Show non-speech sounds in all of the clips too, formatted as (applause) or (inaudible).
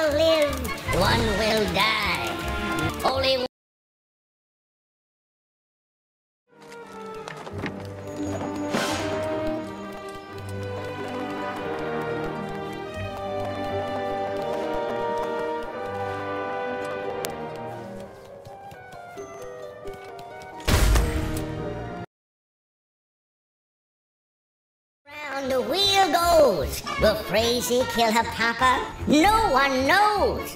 will live, one will die. Only the wheel goes. Will Crazy kill her papa? No one knows.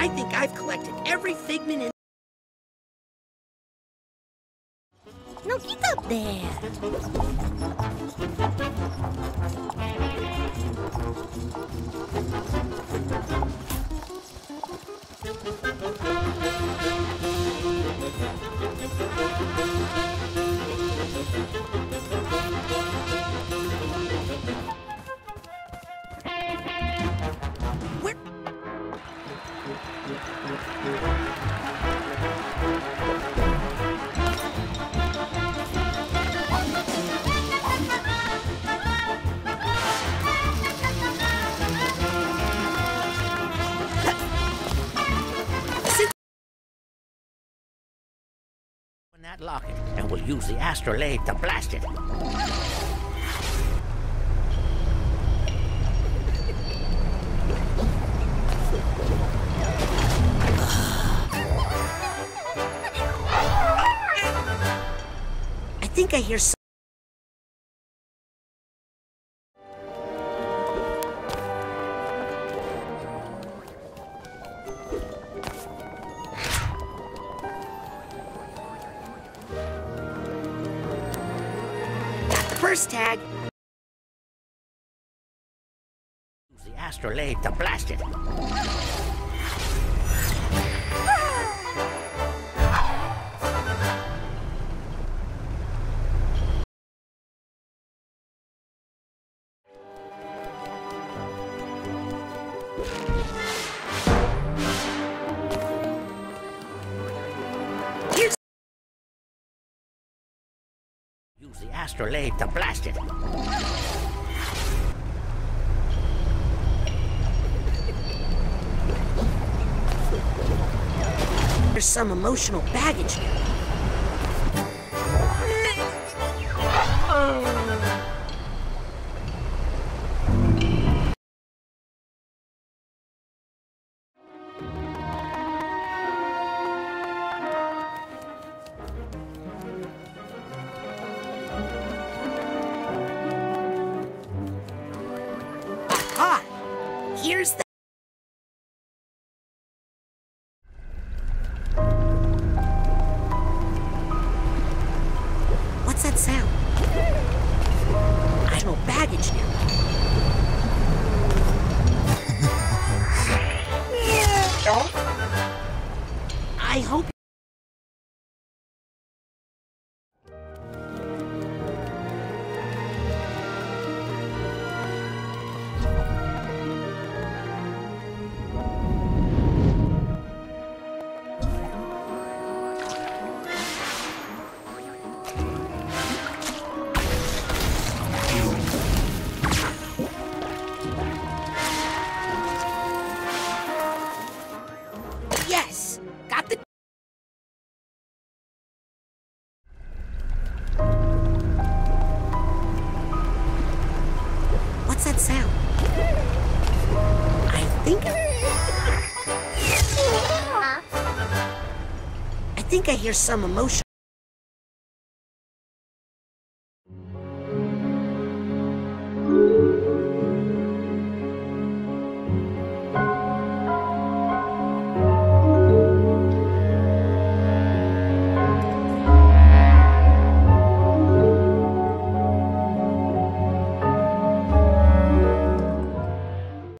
I think I've collected every figment in. No, get up there. That locket, and we'll use the astrolabe to blast it. I think I hear some. First tag. The astrolabe to blast it. The astrolabe to blast it. there's some emotional baggage here. Aha! Here's the. What's that sound? I know baggage here. (laughs) I hope. Think. I (laughs) think I hear some emotion.